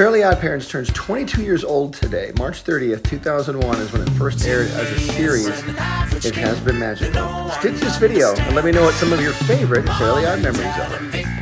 Fairly Odd Parents turns 22 years old today. March 30th, 2001 is when it first aired as a series. It has been magical. Stitch this video and let me know what some of your favorite Fairly Odd memories are.